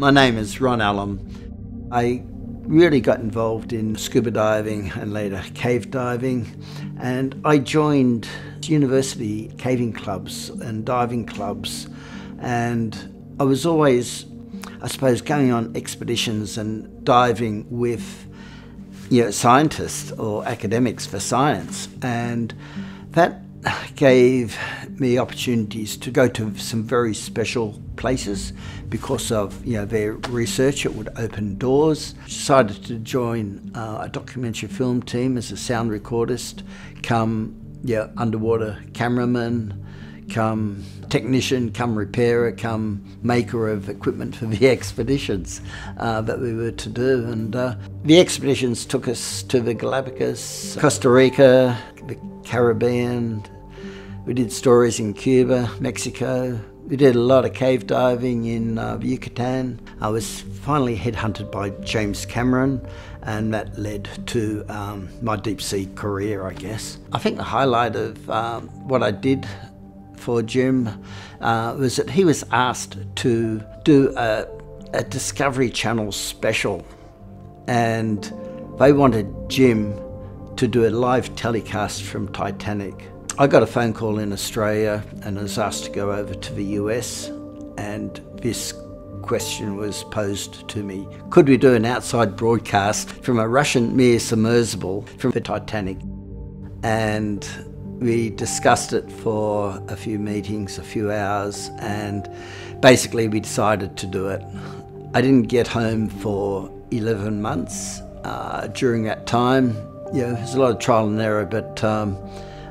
My name is Ron Allum. I really got involved in scuba diving and later cave diving, and I joined university caving clubs and diving clubs, and I was always, I suppose, going on expeditions and diving with you know, scientists or academics for science, and that gave me opportunities to go to some very special places because of you know their research. It would open doors. Decided to join uh, a documentary film team as a sound recordist, come yeah underwater cameraman, come technician, come repairer, come maker of equipment for the expeditions uh, that we were to do. And uh, the expeditions took us to the Galapagos, Costa Rica, the Caribbean. We did stories in Cuba, Mexico. We did a lot of cave diving in uh, Yucatan. I was finally headhunted by James Cameron, and that led to um, my deep sea career, I guess. I think the highlight of um, what I did for Jim uh, was that he was asked to do a, a Discovery Channel special, and they wanted Jim to do a live telecast from Titanic. I got a phone call in Australia and was asked to go over to the US, and this question was posed to me Could we do an outside broadcast from a Russian Mir submersible from the Titanic? And we discussed it for a few meetings, a few hours, and basically we decided to do it. I didn't get home for 11 months. Uh, during that time, yeah, know, there's a lot of trial and error, but um,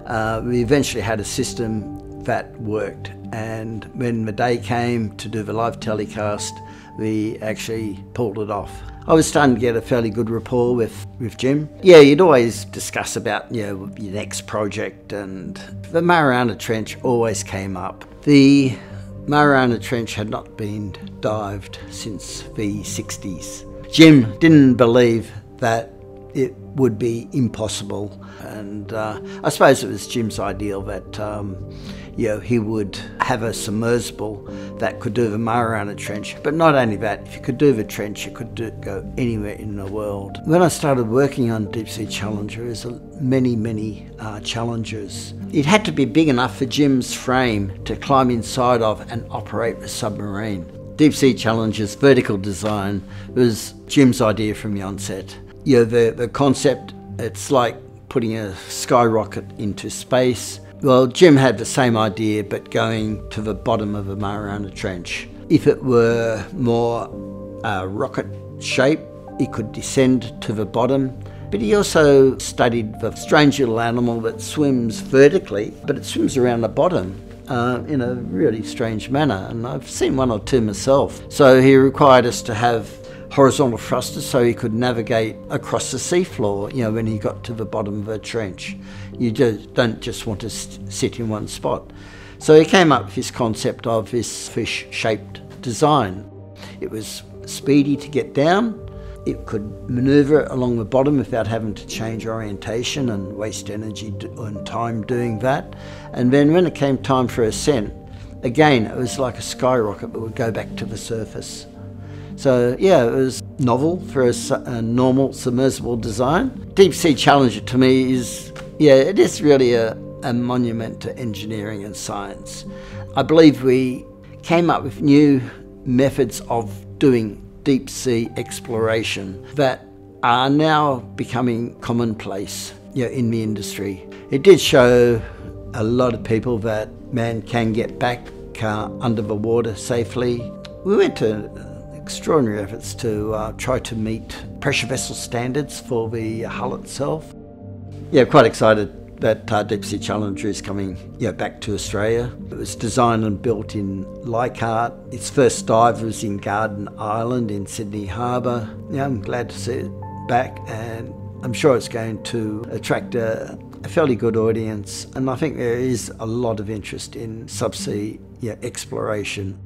uh, we eventually had a system that worked. And when the day came to do the live telecast, we actually pulled it off. I was starting to get a fairly good rapport with, with Jim. Yeah, you'd always discuss about you know your next project, and the Mariana Trench always came up. The Mariana Trench had not been dived since the 60s. Jim didn't believe that it would be impossible. And uh, I suppose it was Jim's ideal that um, you know, he would have a submersible that could do the Mariana Trench. But not only that, if you could do the trench, you could do, go anywhere in the world. When I started working on Deep Sea Challenger, there's many, many uh, challenges. It had to be big enough for Jim's frame to climb inside of and operate the submarine. Deep Sea Challenger's vertical design was Jim's idea from the onset you know, the, the concept, it's like putting a skyrocket into space. Well, Jim had the same idea, but going to the bottom of a Mariana Trench. If it were more uh, rocket shape, it could descend to the bottom. But he also studied the strange little animal that swims vertically, but it swims around the bottom. Uh, in a really strange manner, and I've seen one or two myself. So he required us to have horizontal thrusters so he could navigate across the seafloor, you know, when he got to the bottom of a trench. You don't just want to sit in one spot. So he came up with this concept of this fish shaped design. It was speedy to get down, it could maneuver along the bottom without having to change orientation and waste energy and time doing that. And then when it came time for ascent, again, it was like a skyrocket that would go back to the surface. So yeah, it was novel for a, a, normal submersible design. Deep Sea Challenger to me is, yeah, it is really a, a monument to engineering and science. I believe we came up with new methods of doing deep sea exploration that are now becoming commonplace you know, in the industry. It did show a lot of people that man can get back uh, under the water safely. We went to extraordinary efforts to uh, try to meet pressure vessel standards for the hull itself. Yeah, quite excited that uh, Deep Sea Challenger is coming yeah, back to Australia. It was designed and built in Leichhardt. Its first dive was in Garden Island in Sydney Harbour. Yeah, I'm glad to see it back and I'm sure it's going to attract a, a fairly good audience and I think there is a lot of interest in subsea yeah, exploration.